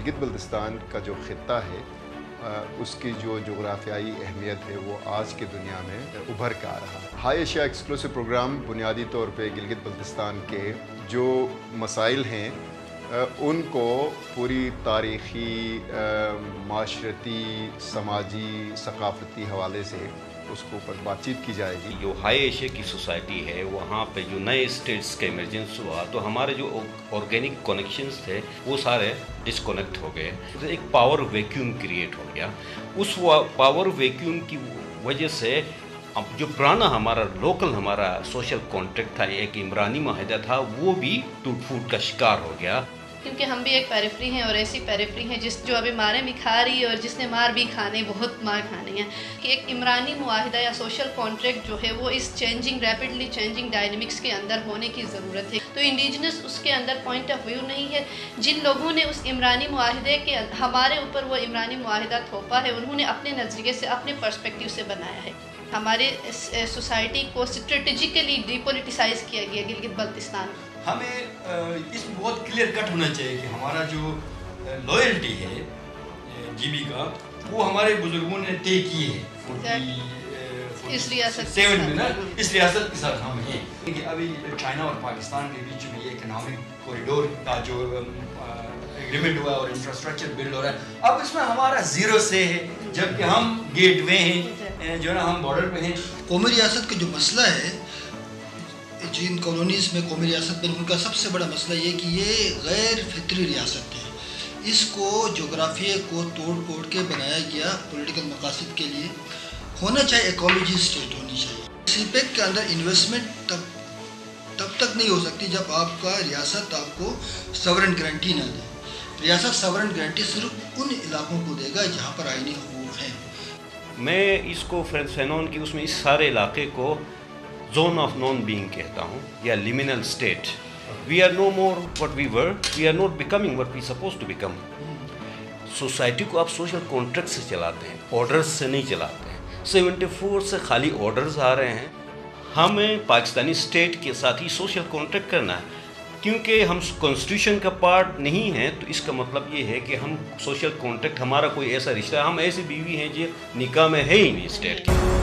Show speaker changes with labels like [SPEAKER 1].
[SPEAKER 1] گلگت بلتستان کا جو خطہ ہے اس کی جو جغرافیائی اہمیت ہے، وہ آج کے دنیا میں ابھر کے آ رہا ہے۔ ہائی ایشیا ایکسکلوسو پروگرام بنیادی طور پہ گلگت بلتستان کے جو مسائل ہیں ان کو پوری تاریخی معاشرتی، سماجی، ثقافتی حوالے سے اس کو اوپر بات چیت کی جائے گی۔
[SPEAKER 2] جو ہائی ایشیا کی سوسائٹی ہے، وہاں پہ جو نئے اسٹیٹس کا ایمرجنس ہوا، تو ہمارے جو آرگینک کنیکشنز تھے، وہ سارے ڈسکنیکٹ ہو گئے۔ ایک پاور ویکیوم کریٹ ہو گیا۔ اس پاور ویکیوم کی وجہ سے اب جو پرانا ہمارا لوکل ہمارا سوشل کانٹیکٹ تھا، ایک عمرانی معاہدہ تھا، وہ بھی ٹوٹ پھوٹ کا شکار ہو گیا۔
[SPEAKER 3] کیونکہ ہم بھی ایک پیریفری ہیں اور ایسی پیریفری ہیں جس جو ابھی مارے بھی کھا رہی ہے اور جس نے مار بھی کھانے بہت مار کھانے ہیں کہ ایک عمرانی معاہدہ یا سوشل کانٹریکٹ جو ہے وہ اس چینجنگ ریپڈلی چینجنگ ڈائنمکس کے اندر ہونے کی ضرورت ہے۔ تو انڈیجنس اس کے اندر پوائنٹ آف ویو نہیں ہے۔ جن لوگوں نے اس عمرانی معاہدے کے ہمارے اوپر وہ عمرانی معاہدہ تھوپا ہے، انہوں نے اپنے نظریے سے، اپنے پرسپیکٹیو سے بنایا ہے۔ ہمارے سوسائٹی کو اسٹریٹجیکلی ڈیپولیٹیسائز کیا گیا، گلگت بلتستان۔
[SPEAKER 4] ہمیں اس میں بہت کلیئر کٹ ہونا چاہیے کہ ہمارا جو لوئلٹی ہے جی بی کا وہ ہمارے بزرگوں نے طے کی ہے
[SPEAKER 3] اس ریاست
[SPEAKER 4] سیون میں نا اس ریاست کے ساتھ ہم ہیں۔ کہ ابھی چائنا اور پاکستان کے بیچ میں اکنامک کوریڈور کا جو اگریمنٹ ہوا ہے اور انفراسٹرکچر بلڈ ہو رہا ہے اب اس میں ہمارا زیرو سے ہے۔ جبکہ ہم گیٹ وے ہیں جو ہے نا ہم بارڈر پہ ہیں۔
[SPEAKER 5] قومی ریاست کا جو مسئلہ ہے جن کالونیز میں قومی ریاست بن، ان کا سب سے بڑا مسئلہ یہ کہ یہ غیر فطری ریاست ہے اس کو جغرافیہ کو توڑ پھوڑ کے بنایا گیا پولیٹیکل مقاصد کے لیے۔ ہونا چاہیے ایکالوجی اسٹیٹ ہونی چاہیے۔ سی پیک کے اندر انویسٹمنٹ تب تب تک نہیں ہو سکتی جب آپ کا ریاست آپ کو سورن گارنٹی نہ دے۔ ریاست سورن گارنٹی صرف ان علاقوں کو دے گا جہاں پر آئینی حقوق ہیں۔
[SPEAKER 2] میں اس کو فرینس فینون کی، اس میں اس سارے علاقے کو زون آف نان بینگ کہتا ہوں یا liminal state we are no more what we were we are not becoming what we supposed to become society کو آپ سوشل کانٹریکٹ سے چلاتے ہیں آرڈرز سے نہیں چلاتے ہیں سیونٹی فور سے خالی آرڈرز آ رہے ہیں ہمیں پاکستانی اسٹیٹ کے ساتھ ہی سوشل کانٹریکٹ کرنا ہے کیونکہ ہم کانسٹیٹیوشن کا پارٹ نہیں ہیں تو اس کا مطلب یہ ہے کہ ہم سوشل کانٹیکٹ ہمارا کوئی ایسا رشتہ ہم ایسی بیوی ہیں جو نکاح میں ہے ہی نہیں اسٹیٹ کی